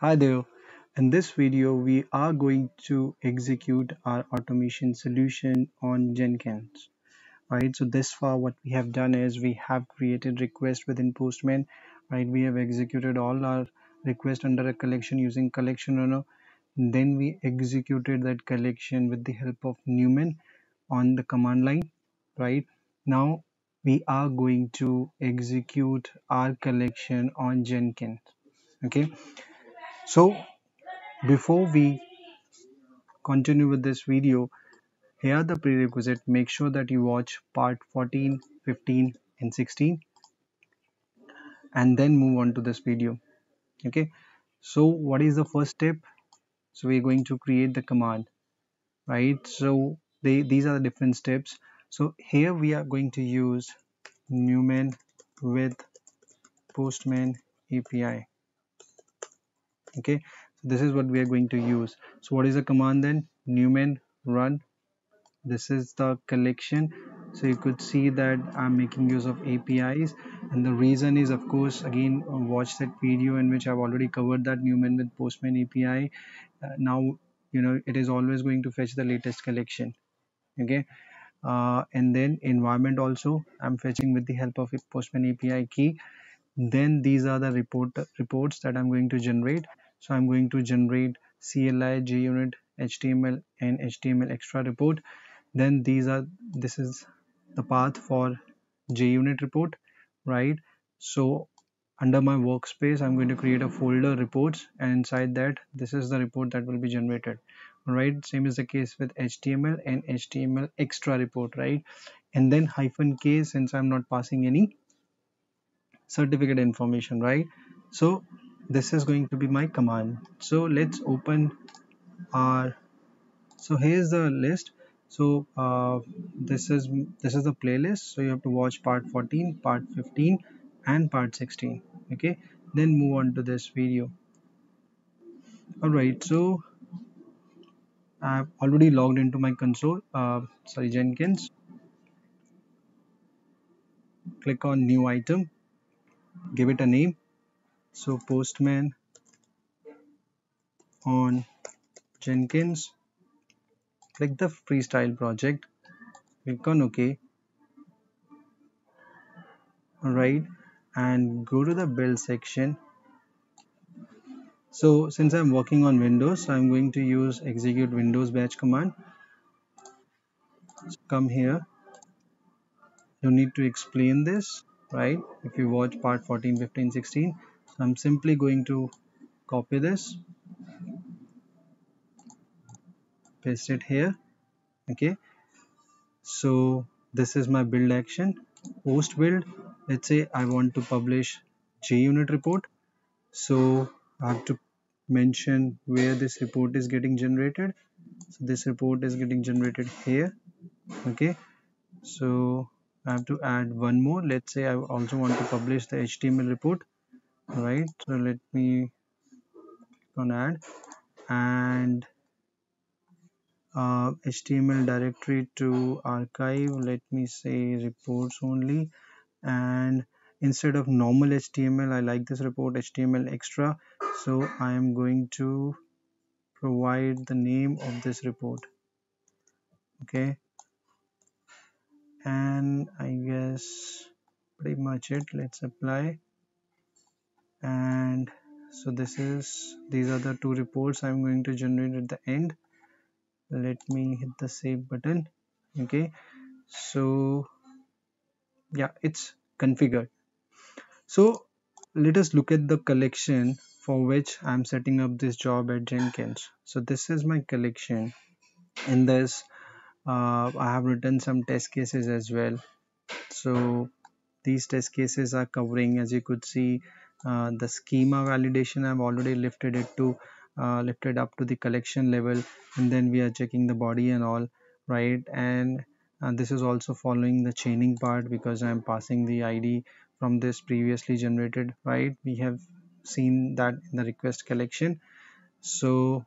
Hi there. In this video, we are going to execute our automation solution on Jenkins. Right. So this far, what we have done is we have created request within Postman. Right. We have executed all our request under a collection using collection runner. Then we executed that collection with the help of Newman on the command line. Right. Now we are going to execute our collection on Jenkins. Okay. So before we continue with this video, here are the prerequisite. Make sure that you watch part 14, 15 and 16 and then move on to this video. Okay. So what is the first step? So we're going to create the command, right? So they, these are the different steps. So here we are going to use Newman with Postman API. Okay so this is what we are going to use. So what is the command then? Newman run. This is the collection. So you could see that i'm making use of apis and the reason is of course again watch that video in which i've already covered that newman with postman api uh, now you know it is always going to fetch the latest collection. Okay? Uh, and then environment also i'm fetching with the help of a postman api key. Then these are the report reports that i'm going to generate so I'm going to generate CLI, JUnit, HTML and HTML extra report. Then these are this is the path for JUnit report, right? So under my workspace, I'm going to create a folder reports and inside that this is the report that will be generated. Right, same is the case with HTML and HTML extra report, right? And then hyphen K since I'm not passing any certificate information, right? So this is going to be my command. So let's open our so here's the list. So uh, this is this is the playlist. So you have to watch part 14 part 15 and part 16 okay? Then move on to this video. All right so I've already logged into my console. Uh, sorry Jenkins. Click on new item. Give it a name so postman on jenkins. Click the freestyle project. Click on ok alright. And go to the build section. So since I'm working on Windows I'm going to use execute Windows batch command. So come here. You need to explain this right? If you watch part 14 15 16 I'm simply going to copy this paste it here okay? So this is my build action. Post build let's say I want to publish JUnit report. So I have to mention where this report is getting generated. So this report is getting generated here okay? So I have to add one more. Let's say I also want to publish the HTML report right so let me click on add and uh, HTML directory to archive. Let me say reports only. And instead of normal HTML I like this report HTML extra. So I am going to provide the name of this report. Okay. And I guess pretty much it. Let's apply and so this is these are the two reports I'm going to generate at the end. Let me hit the save button. Okay. So yeah it's configured. So let us look at the collection for which I'm setting up this job at Jenkins. So this is my collection. In this uh, I have written some test cases as well. So these test cases are covering as you could see the schema validation I've already lifted it to uh, lifted up to the collection level and then we are checking the body and all right? And uh, this is also following the chaining part because I'm passing the ID from this previously generated right? We have seen that in the request collection. So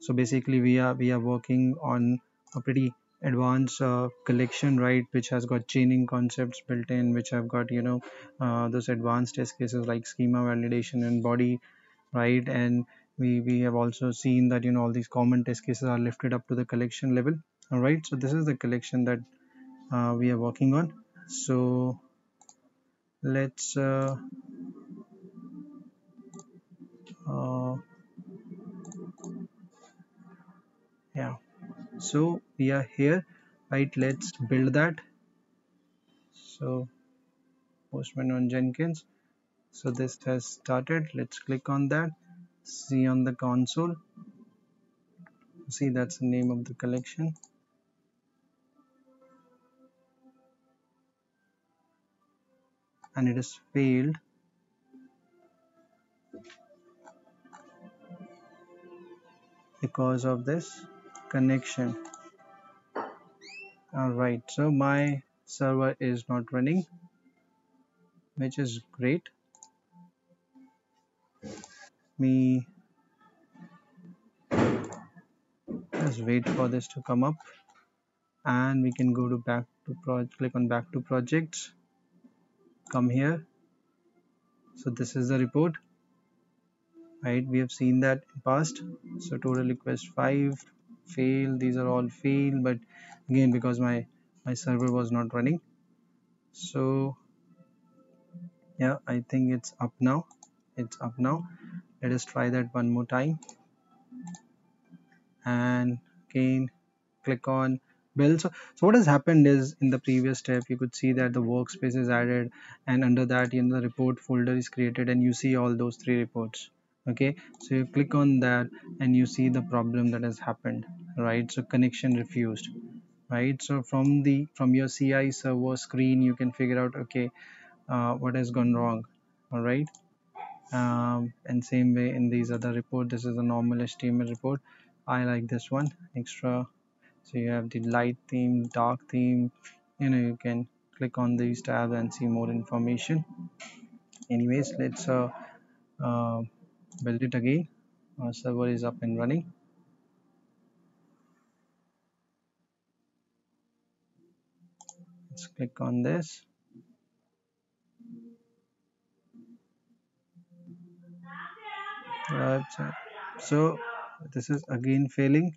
so basically we are we are working on a pretty advanced uh, collection right which has got chaining concepts built in which have got you know uh, those advanced test cases like schema validation and body right? And we we have also seen that you know all these common test cases are lifted up to the collection level all right so this is the collection that uh, we are working on. So let's uh, uh, yeah so we are here. Right let's build that. So postman on jenkins. So this has started. Let's click on that. See on the console. See that's the name of the collection. And it has failed. Because of this connection. All right so my server is not running which is great. Me just wait for this to come up and we can go to back to project click on back to projects. Come here. So this is the report. Right we have seen that in past. So total request 5 fail these are all fail but again because my my server was not running. So yeah I think it's up now. It's up now. Let us try that one more time. And again click on build. So, so what has happened is in the previous step you could see that the workspace is added and under that in the report folder is created and you see all those three reports okay? So you click on that and you see the problem that has happened right? So connection refused right? So from the from your CI server screen you can figure out okay uh, what has gone wrong all right um, and same way in these other report this is a normal HTML report. I like this one extra. So you have the light theme dark theme you know you can click on these tabs and see more information. Anyways let's uh, uh, build it again our server is up and running. Let's click on this. Right so this is again failing.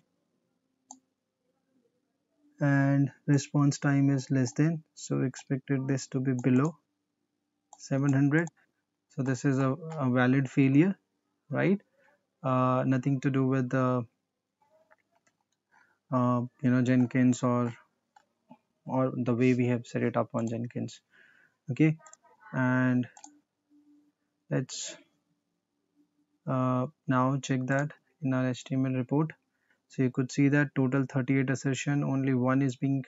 And response time is less than so expected this to be below 700 so this is a, a valid failure right? Uh, nothing to do with the uh, you know Jenkins or or the way we have set it up on Jenkins okay? And let's uh, now check that in our HTML report. So you could see that total 38 assertion only one is being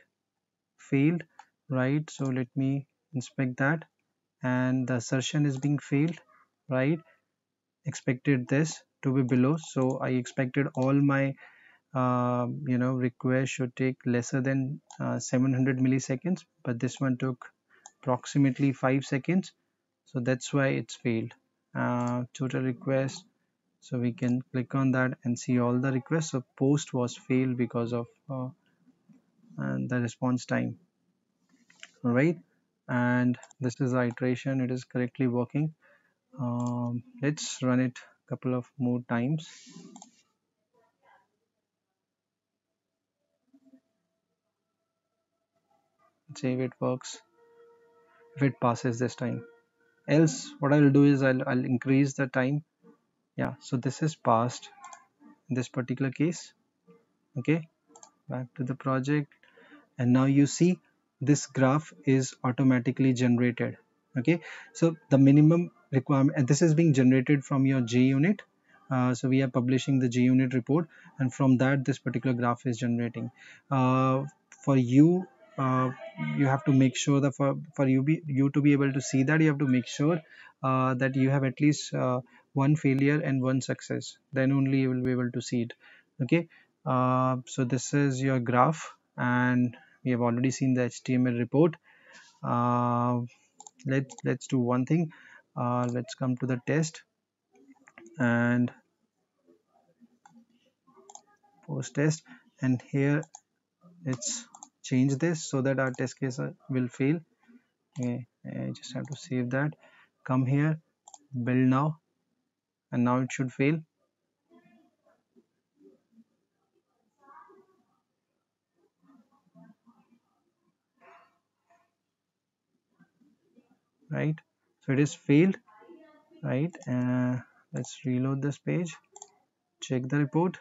failed right? So let me inspect that. And the assertion is being failed right expected this to be below. So I expected all my uh, you know request should take lesser than uh, 700 milliseconds but this one took approximately 5 seconds. So that's why it's failed. Uh, total request so we can click on that and see all the requests. So post was failed because of uh, and the response time. All right and this is the iteration. It is correctly working um, let's run it a couple of more times. See if it works. If it passes this time. Else what I'll do is I'll, I'll increase the time. Yeah so this is passed in this particular case. Okay back to the project. And now you see this graph is automatically generated. Okay so the minimum requirement and this is being generated from your JUnit uh, so we are publishing the JUnit report and from that this particular graph is generating. Uh, for you uh, you have to make sure that for, for you be you to be able to see that you have to make sure uh, that you have at least uh, one failure and one success. Then only you will be able to see it. Okay? Uh, so this is your graph and we have already seen the HTML report. Let's let's do one thing uh, let's come to the test. And post test. And here let's change this so that our test case uh, will fail. Okay I just have to save that. Come here build now. And now it should fail. Right? So it is failed right? Uh, let's reload this page. Check the report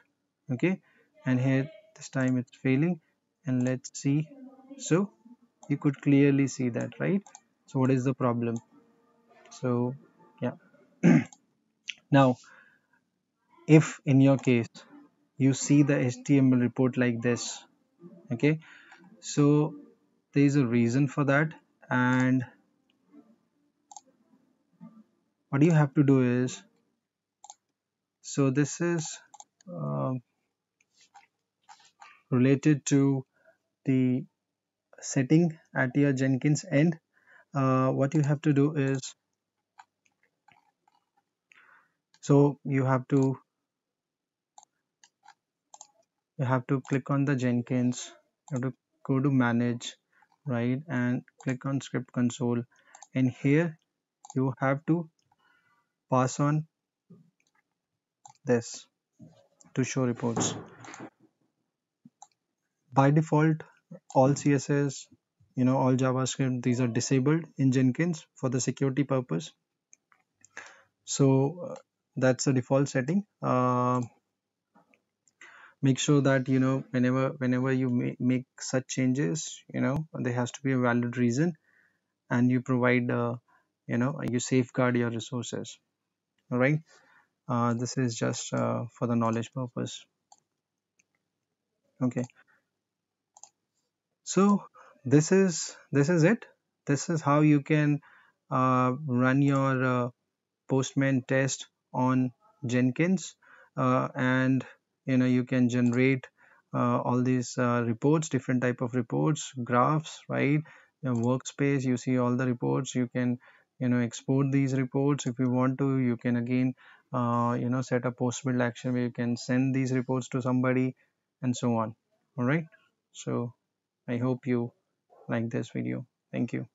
okay? And here this time it's failing. And let's see. So you could clearly see that right? So what is the problem? So yeah. Now if in your case you see the HTML report like this okay? So there is a reason for that. And what you have to do is so this is uh, related to the setting at your Jenkins end. Uh, what you have to do is so you have to you have to click on the Jenkins you have to go to manage right and click on script console. And here you have to pass on this to show reports. By default all css you know all javascript these are disabled in jenkins for the security purpose. So uh, that's the default setting. Uh, make sure that you know whenever whenever you make, make such changes you know there has to be a valid reason and you provide uh, you know you safeguard your resources all right uh, this is just uh, for the knowledge purpose. Okay. So this is this is it. This is how you can uh, run your uh, postman test on jenkins uh, and you know you can generate uh, all these reports different type of reports graphs right? Your workspace you see all the reports. You can you know export these reports. If you want to you can again uh, you know set a post build action where you can send these reports to somebody and so on. All right? So i hope you like this video. Thank you